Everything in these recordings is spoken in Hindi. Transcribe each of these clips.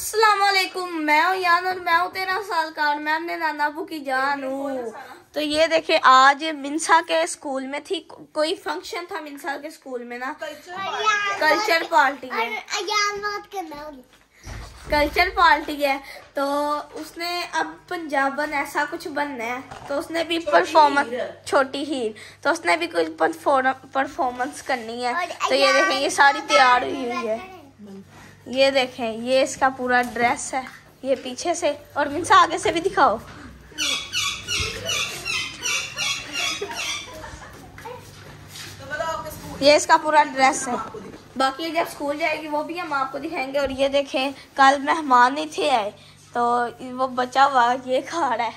अस्सलाम वालेकुम मैं हूँ यान और मैं हूँ तेरह साल का और मैं अपने नाना अबू की जान हूँ। तो ये देखे आज मिनसा के स्कूल में थी कोई फ़ंक्शन था मिनसा के स्कूल में ना? Culture party. है। कल्चर पार्टी है। तो उसने अब पंजाबन ऐसा कुछ बनना है। तो उसने भी परफॉर्मेंस छोटी हीर। तो उसने भी कुछ परफॉर्मेंस करनी है। तो ये देखें ये सारी तैयार हुई हुई है। ये देखें ये इसका पूरा ड्रेस है। ये पीछे से और मिनसा आगे से भी दिखाओ। ये इसका पूरा ड्रेस है। बाकी जब स्कूल जाएगी वो भी हम आपको दिखाएँगे। और ये देखें कल मेहमान ही थे आए तो वो बचा हुआ ये खा रहा है।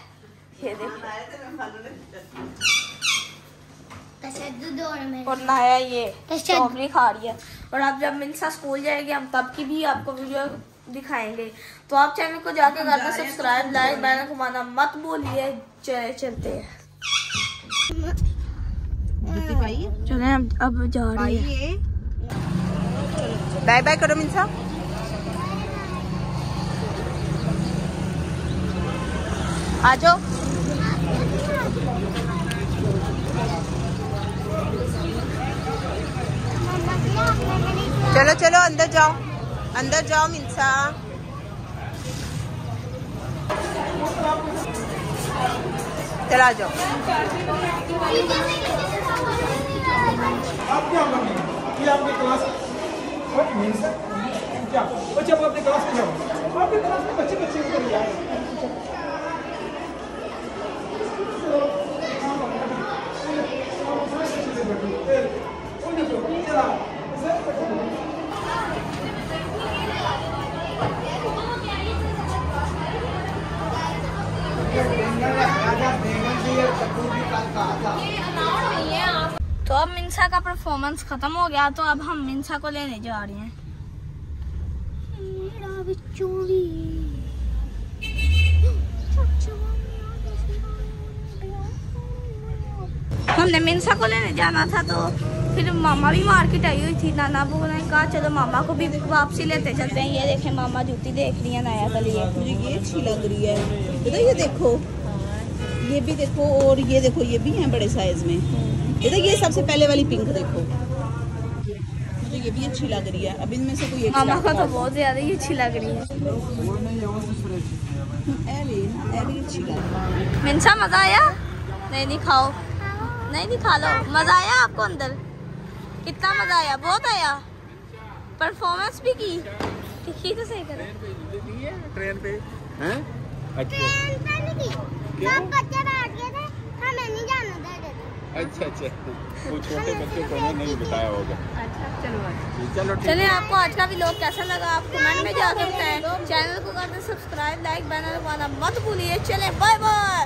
ये देखें। और नहाया ये खा रही है। और आप जब मिनसा स्कूल जाएगी हम तब की भी आपको वीडियो दिखाएँगे। तो आप चैनल को जाके करना सब्सक्राइब लाइक बैनर घुमाना मत बोलिए चले चलते हैं। चले अब अब जा रही है। बाय बाय करो मिनसा। आ जाओ। चलो चलो, अंदर जाओ। अंदर जाओ, मिनसा। चला जाओ। आप क्या ये आपके क्लास क्या? बच्चे अपने क्लास में जाओ। आपके क्लास में बच्चे बच्चे तो अब मिनसा का परफॉर्मेंस खत्म हो गया तो अब हम मिनसा को लेने जा रहे हैं। हमने मिनसा को लेने जाना था तो फिर मामा भी मार्केट आई हुई थी। नाना वो ने कहा चलो मामा को भी वापसी लेते चलते हैं। ये देखें मामा जूती देख रही है नया के लिए मुझे ये अच्छी लग रही है। ये देखो। ये भी देखो और ये देखो ये भी है बड़े साइज़ में। बेटा ये सबसे पहले वाली पिंक देखो। मुझे ये भी अच्छी लग रही है। अब इनमें से कोई मामा को तो बहुत ज़्यादा ही अच्छी लग रही है। अच्छी लग रही है मिनसा मज़ा आया? नहीं नहीं खाओ। नहीं नहीं खा लो। मज़ा आया आपको अंदर? कितना मज़ा आया? बहुत आया। परफॉर्मेंस भी की। दिखी तो सही करो। ट्रेन पे हैं? अच्छा। अच्छा अच्छा। वो छोटे बच्चों को नहीं बताया होगा। अच्छा चलो चलो चलिए आपको आज का भी लोग कैसा लगा? आप कमेंट में जा सकते हैं चैनल को कर दे सब्सक्राइब लाइक बैनर वाला मत भूलिए। चले बाय बाय